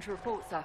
To report, sir.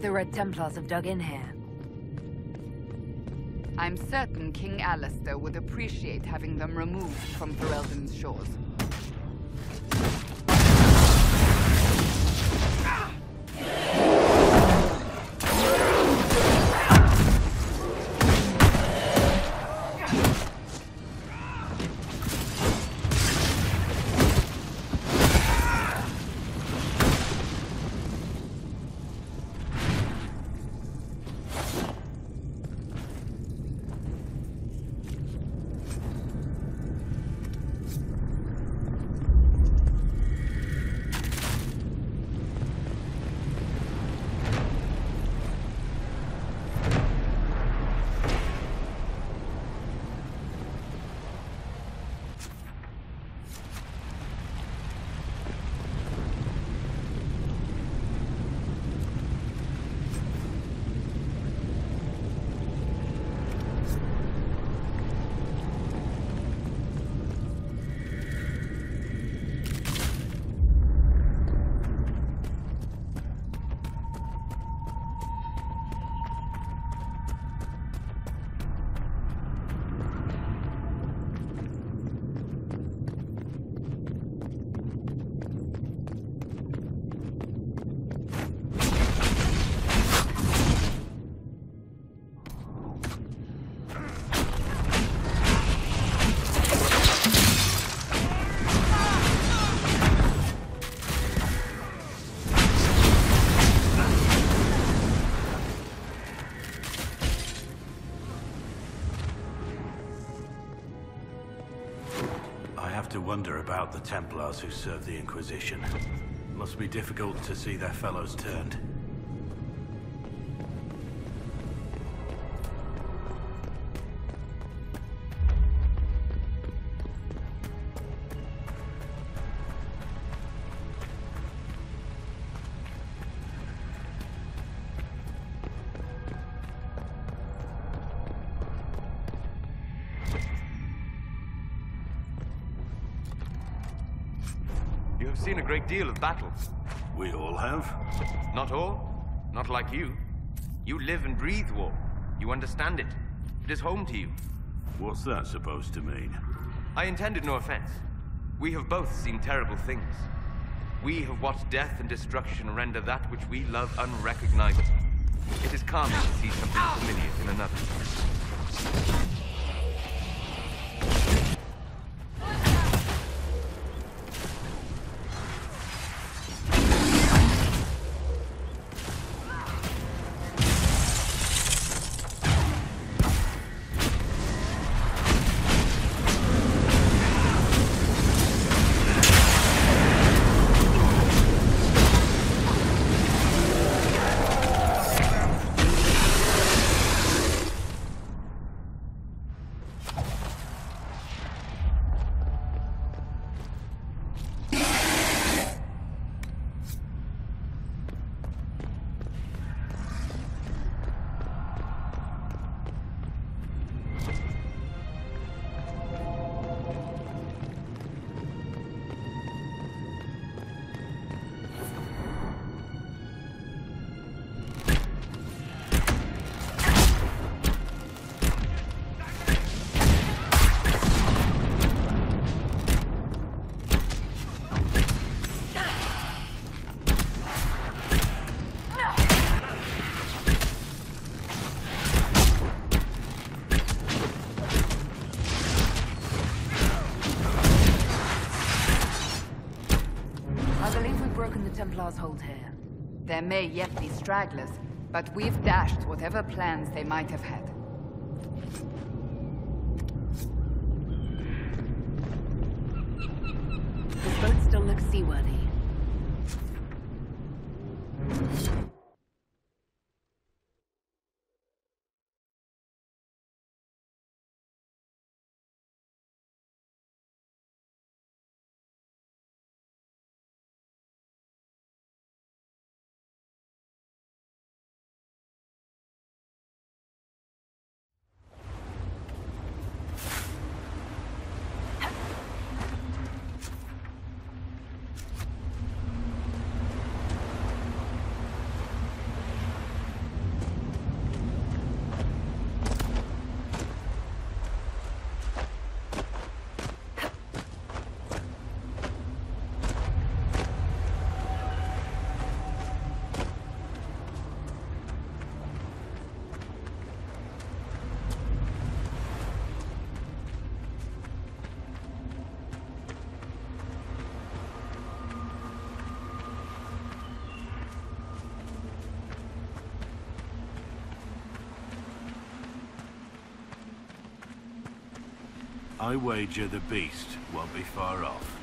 The Red Templars have dug in here. I'm certain King Alistair would appreciate having them removed from Ferelden's shores. Wonder about the Templars who serve the Inquisition. Must be difficult to see their fellows turned. Seen a great deal of battles. We all have. Not all. Not like you. You live and breathe war. You understand it. It is home to you. What's that supposed to mean? I intended no offense. We have both seen terrible things. We have watched death and destruction render that which we love unrecognizable. It is calming to see something familiar in another. Templars' hold here. There may yet be stragglers, but we've dashed whatever plans they might have had. This boat still looks seaworthy. I wager the beast won't be far off.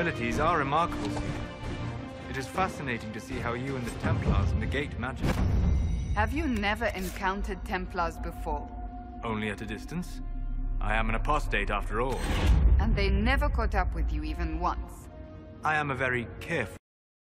Abilities are remarkable. It is fascinating to see how you and the Templars negate magic. Have you never encountered Templars before? Only at a distance. I am an apostate after all. And they never caught up with you even once? I am a very careful